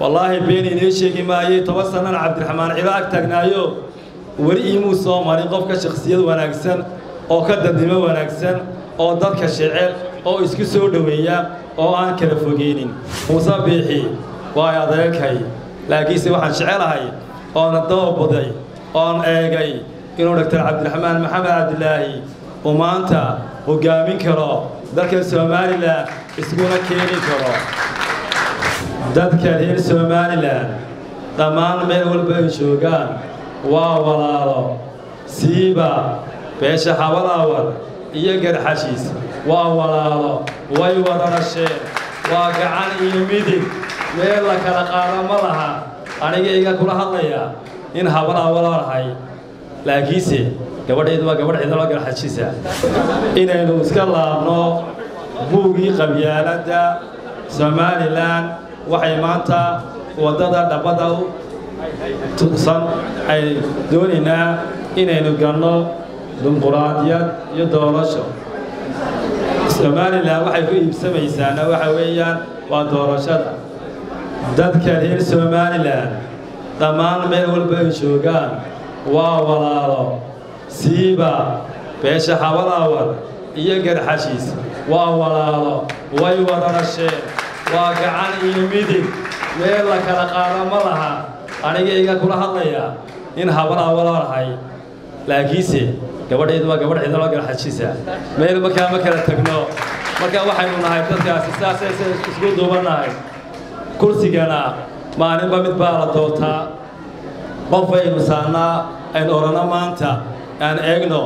wallaahi been inii sheegi maayey toban sannana cabdiraxmaan cilo ag taagnaayo. Weli iimuu soo marin qofka shakhsiyad wanaagsan oo ka dadnimo wanaagsan oo dadka shecel oo isku soo dhoweeya oo aan kala fogeynin muuse biixi waa adeerkay laakiinse waxaan jecelahay oona dababaday oon eegay inuu dhaktar cabdiraxmaan maxamed cabdilaahi uu maanta hoggaamin karo dalka somalilan iskuna keeni karo dadka reer somalilan dhammaan meel walba ay joogaan waa walaalo siiba beesha xawalaawar iyo garxashiis waa walaalo way wada dhasheen waa gacan iyo midig. Meel la kala qaado ma laha aniga iga kula hadlaya in habar awalaalahay laakiinse gabadhaydu waa gabadh cidalo garxashiisa inaynu iska laabno buugii qabyaaladda somalilan waxay maanta waddada dhabbada u tusan ay doonaynaa inaynu galno dimuquraadiyad iyo doorasho. Somalilan waxay ku iibsamaysaana waxa weeyaan waa doorashada. Dadka reer somalilan dhammaan meel walba ay joogaan waa walaalo. Siiba beesha xawalaawar iyo garxashiis waa walaalo. Way wada dhasheen waa gacan iyo midig meel la kala qaado ma laha. Aniga iga kula hadlaya in habar awalaalahay laakiinse gabadhaydu waa gabadh cidalo garxashiisa meel markaa ma kala tagno. Marka waxaynu nahay dadkaasi saasay isku duubannahay kursigana maalinba mid baa la doortaa. Qof aynu saannaa aynu odhanno maanta. Aan eegno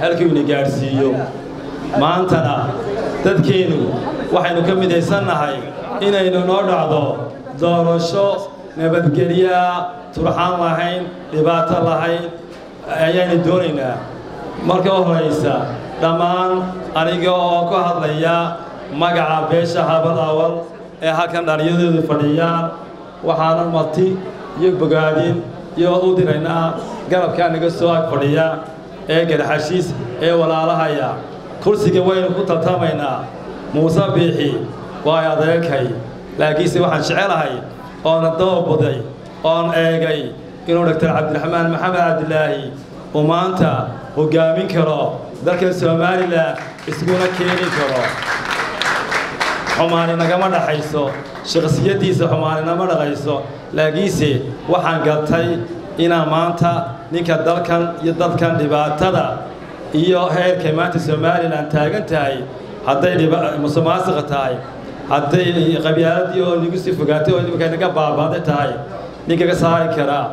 halkii ina gaadhsiiyo. Maantana dadkeennu waxaynu ka midaysannahay inaynu noo dhacdo doorasho nabadgelyaa turxaan lahayn dhibaato lahayn ayaynu doonaynaa. Marka u horaysa dhammaan aniga oo ka hadlaya magaca beesha habad awal ee halkan dhallinyadoodu fadhiyaan waxaana marti iyo bogaadin iyo u diraynaa garabkaa naga soo ag fadhiya ee garxashiis ee walaalahaya kursiga waynu ku tartamaynaa muuse biixi waa adeerkay laakiinse waxaan jecelahay oona dababaday oon eegay inuu dhaktar cabdiraxmaan maxamed cabdilaahi uu maanta hoggaamin karo dalka somalilan iskuna keeni karo. Xumaani nagama dhaxayso shakhsiyaddiisa xumaani nama dhaqayso. Laakiinse waxaan gartay inaan maanta ninka dalkan iyo dadkan dhibaatada iyo heerkay maanta somalilan taagan tahay hadday musuqmaasuqa tahay hadday qabyaaladii oo nagu sii fogaatay oo imika naga baabaaday tahay. Ninka ka saari karaa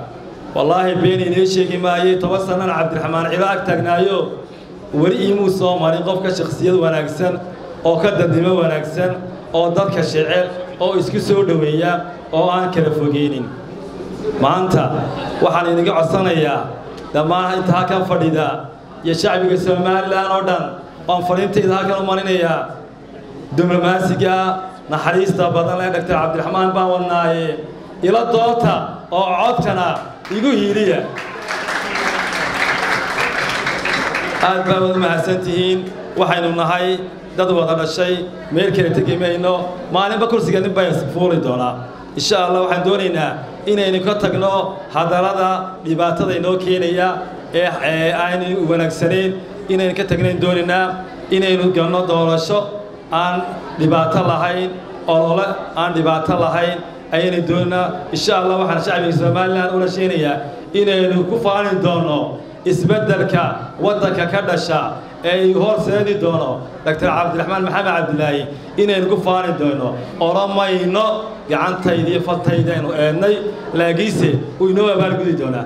wallaahi been inii sheegi maayey toban sannana cabdiraxmaan cilo ag taagnaayo weli iimuu soo marin qofka shakhsiyad wanaagsan oo ka dadnimo wanaagsan oo dadka shecel oo isku soo dhoweeya oo aan kala fogeynin maanta waxaan idinga codsanayaa dhammaan inta halkan fadhida iyo shacbiga somalilan oo dhan waan fadhiintayda halkan u marinayaa diblomaasiga naxariista badan lee dhaktar cabdiraxmaan baan wadnaaye ila doorta oo codkana igu hiiliya aad baa wad mahadsan tihiin waxaynu nahay dad wada dhashay meel kale tegi mayno maalinba kursiga nin baa fuuli doonaa insha allah waxaan doonaynaa inaynu ka tagno hadallada dhibaatada inoo keenaya ee aynu wanaagsanayn inaynu ka tagnayn doonaynaa inaynu galno doorasho aan dhibaato lahayn olole aan dhibaato lahayn ayaynu doonaynaa insha allah waxaan shacbiga somalilan ula sheenayaa inaynu ku faani doonno isbeddelka waddanka ka dhasha ee igu horseedi doono. Dhaktar cabdiraxmaan maxamed cabdilaahi inaynu ku faani doono. Odhamayno gacantayda iyo fataydaaynu eednay laakiinse uu inoo abaalgudi doonaa